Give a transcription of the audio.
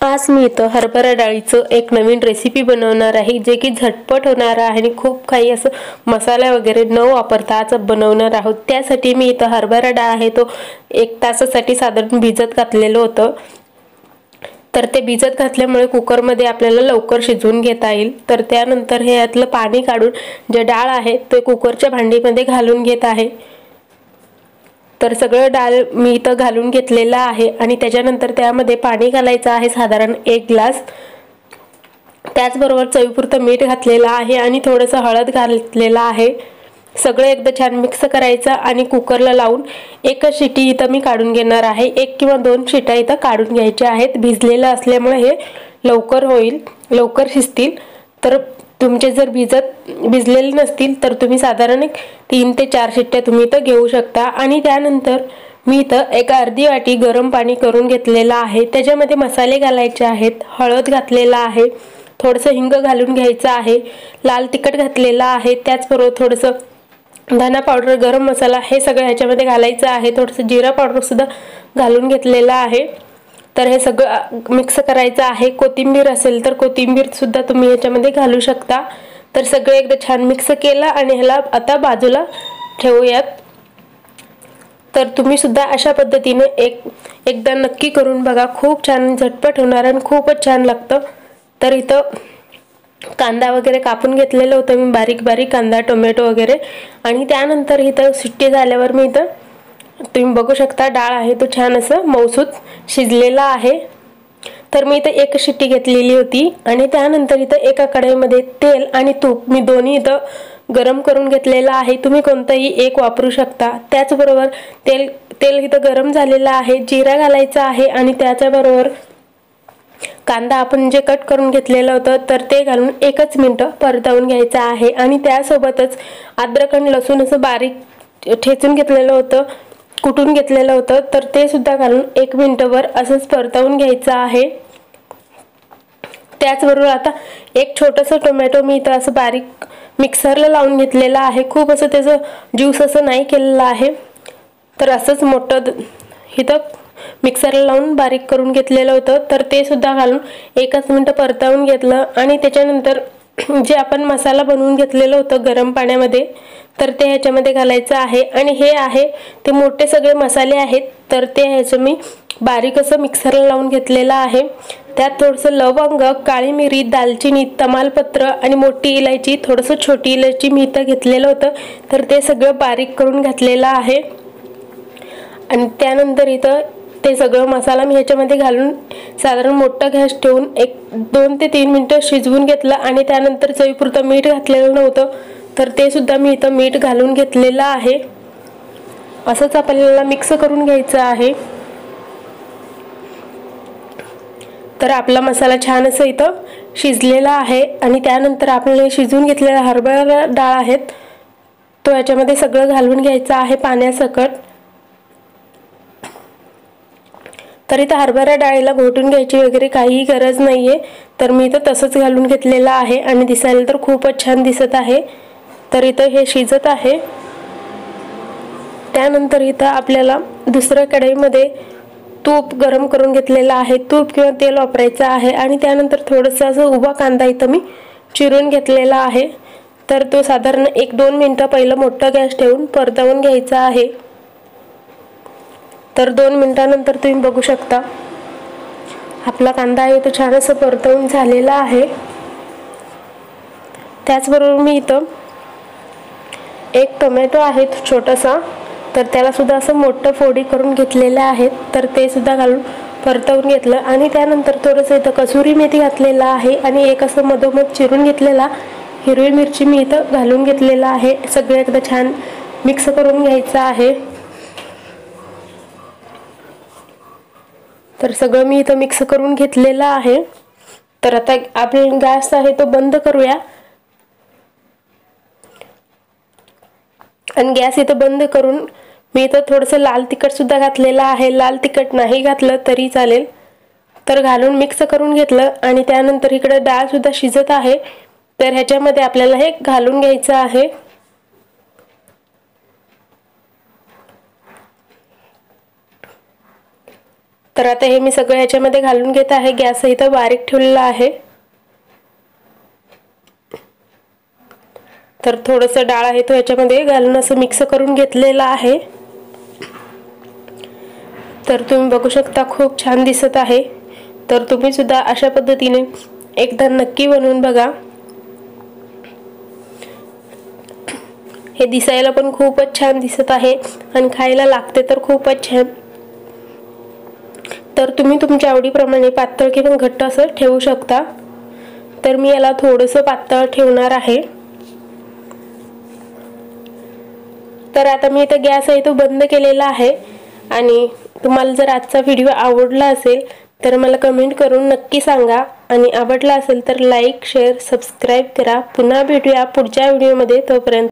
आज मी इथं हरभरा डाळीचं एक नवीन रेसिपी बनवणार आहे जे की झटपट होणार आहे आणि खूप काही असं मसाला वगैरे न वापरता आज बनवणार आहोत. त्यासाठी मी इथं हरभरा डाळ आहे तो एक तासासाठी साधारण भिजत घातलेलं होतं. तर ते भिजत घातल्यामुळे कुकरमध्ये आपल्याला लवकर शिजवून घेता येईल. तर त्यानंतर हे यातलं पाणी काढून जे डाळ आहे ते कुकरच्या भांडीमध्ये घालून घेत आहे. तर सगळं डाळ मी इथं घालून घेतलेलं आहे आणि त्याच्यानंतर त्यामध्ये पाणी घालायचं आहे साधारण एक ग्लास. त्याचबरोबर चवीपुरतं मीठ घातलेलं आहे आणि थोडंसं हळद घातलेलं आहे. सगळं एकदा छान मिक्स करायचं आणि कुकरला लावून एकच शिटी इथं मी काढून घेणार आहे. एक किंवा दोन शिट्या इथं काढून घ्यायच्या आहेत. भिजलेलं असल्यामुळे हे लवकर होईल लवकर शिजतील. तर तुमचे जर भिजत भिजलेले नसतील तर तुम्ही साधारण एक तीन ते चार शिट्ट्या तुम्ही इथं घेऊ शकता. आणि त्यानंतर मी इथं एक अर्धी वाटी गरम पाणी करून घेतलेलं आहे. त्याच्यामध्ये मसाले घालायचे आहेत हळद घातलेला आहे थोडंसं हिंग घालून घ्यायचं आहे लाल तिखट घातलेलं आहे त्याचबरोबर थोडंसं धना पावडर गरम मसाला हे सगळं ह्याच्यामध्ये घालायचं आहे. थोडंसं जिरा पावडरसुद्धा घालून घेतलेलं आहे. तर हे सगळं मिक्स करायचं आहे. कोथिंबीर असेल तर कोथिंबीरसुद्धा तुम्ही ह्याच्यामध्ये घालू शकता. तर सगळं एकदा छान मिक्स केलं आणि ह्याला आता बाजूला ठेवूयात. तर तुम्ही सुद्धा अशा पद्धतीने एक एकदा नक्की करून बघा. खूप छान झटपट होणार आणि खूपच छान लागतं. तर इथं कांदा वगैरे कापून घेतलेलं होतं मी बारीक बारीक कांदा टोमॅटो वगैरे. आणि त्यानंतर इथं सुट्टी झाल्यावर मी इथं तुम्ही बघू शकता डाळ आहे तो छान असं मौसूत शिजलेला आहे. तर मी इथं एक शिट्टी घेतलेली होती आणि त्यानंतर इथं एका कढईमध्ये तेल आणि तूप मी दोन्ही इथं गरम करून घेतलेलं आहे. तुम्ही कोणतंही एक वापरू शकता. त्याचबरोबर तेल तेल इथं गरम झालेलं आहे जिरा घालायचा आहे आणि त्याच्याबरोबर कांदा आपण जे कट करून घेतलेलं होतं तर ते घालून एकच मिनटं परतवून घ्यायचं आहे. आणि त्यासोबतच अद्रक आणि लसूण असं बारीक ठेचून घेतलेलं होतं. कुठून घेतलेलं होतं तर ते सुद्धा घालून एक मिनटभर असंच परतवून घ्यायचं आहे. त्याचबरोबर आता एक छोटंसं टोमॅटो मी इथं असं बारीक मिक्सरला लावून घेतलेलं आहे. खूप असं त्याचं ज्यूस असं नाही केलेलं आहे. तर असंच मोठं इथं मिक्सरला लावून बारीक करून घेतलेलं होतं. तर ते सुद्धा घालून एकच मिनटं परतवून घेतलं आणि त्याच्यानंतर जे आपण मसाला बनवून घेतलेलं होतं गरम पाण्यामध्ये तर ते ह्याच्यामध्ये घालायचं आहे. आणि हे आहे ते मोठे सगळे मसाले आहेत तर ते ह्याचं मी बारीक असं मिक्सरला लावून घेतलेलं आहे. त्यात थोडंसं लवंग काळी मिरी दालचिनी तमालपत्र आणि मोठी इलायची थोडंसं छोटी इलायची मी इथं घेतलेलं होतं. तर ते सगळं बारीक करून घातलेलं आहे. आणि त्यानंतर इथं ते सगळं मसाला मी ह्याच्यामध्ये घालून साधारण मोठा गॅस ठेवून एक दोन ते तीन मिनटं शिजवून घेतलं आणि त्यानंतर चवीपुरतं मीठ घातलेलं नव्हतं तर ते सुद्धा मी इथं मीठ घालून घेतलेलं आहे. असंच आपल्याला मिक्स करून घ्यायचं आहे. तर आपला मसाला छान असं इथं शिजलेला आहे आणि त्यानंतर आपल्याला शिजवून घेतलेला हरभरा डाळ आहेत तो याच्यामध्ये सगळं घालून घ्यायचं आहे पाण्यासकट. तर इथं हरभरा डाळीला घोटून घ्यायची वगैरे काहीही गरज नाही आहे तर मी इथं तसंच घालून घेतलेलं आहे आणि दिसायला तर खूपच छान दिसत आहे. तर इथं हे शिजत आहे. त्यानंतर इथं आपल्याला दुसऱ्या कढईमध्ये तूप गरम करून घेतलेलं आहे. तूप किंवा तेल वापरायचं आहे आणि त्यानंतर थोडंसं असं उभा कांदा इथं मी चिरून घेतलेला आहे. तर तो साधारण एक दोन मिनटं पहिलं मोठा गॅस ठेवून परतवून घ्यायचा आहे. तर दोन मिनटानंतर तुम्ही बघू शकता. आपला कांदा आहे तो छान असं परतवून झालेला आहे. त्याचबरोबर मी इथं एक टोमॅटो आहे छोटासा. तर त्यालासुद्धा असं मोठं फोडी करून घेतलेलं आहेत तर ते सुद्धा घालून परतवून घेतलं. आणि त्यानंतर थोडंसं इथं कसुरी मेथी घातलेला आहे. आणि एक असं मधोमध चिरून घेतलेला हिरवी मिरची मी इथं घालून घेतलेला आहे. सगळं एकदा छान मिक्स करून घ्यायचं आहे. तर सगळं मी इथं मिक्स करून घेतलेलं आहे. तर आता आपण गॅस आहे तो बंद करूया. आणि गॅस इथं बंद करून मी इथं थोडंसं लाल तिखट सुद्धा घातलेलं आहे. लाल तिखट नाही घातलं तरी चालेल. तर घालून मिक्स करून घेतलं आणि त्यानंतर इकडं डाळ सुद्धा शिजत आहे. तर ह्याच्यामध्ये आपल्याला हे घालून घ्यायचं आहे. तर आता हे मी सगळं ह्याच्यामध्ये घालून घेत आहे. गॅस इथं बारीक ठेवलेला आहे. तर थोडंसं डाळ आहे तो ह्याच्यामध्ये घालून असं मिक्स करून घेतलेला आहे. तर तुम्ही बघू शकता खूप छान दिसत आहे. तर तुम्ही सुद्धा अशा पद्धतीने एकदा नक्की बनवून बघा. हे दिसायला पण खूपच छान दिसत आहे आणि खायला लागते तर खूपच छान. तर तुम्ही तुमच्या आवडीप्रमाणे पातळ किंवा घट्ट असं ठेवू शकता. तर मी याला थोडंसं पातळ ठेवणार आहे. तर आता मी इथं गॅस आहे तो बंद केलेला आहे. आणि तुम्हाला जर आजचा व्हिडिओ आवडला असेल तर मला कमेंट करून नक्की सांगा. आणि आवडला असेल तर लाईक शेअर सबस्क्राईब करा. पुन्हा भेटूया पुढच्या व्हिडिओमध्ये. तोपर्यंत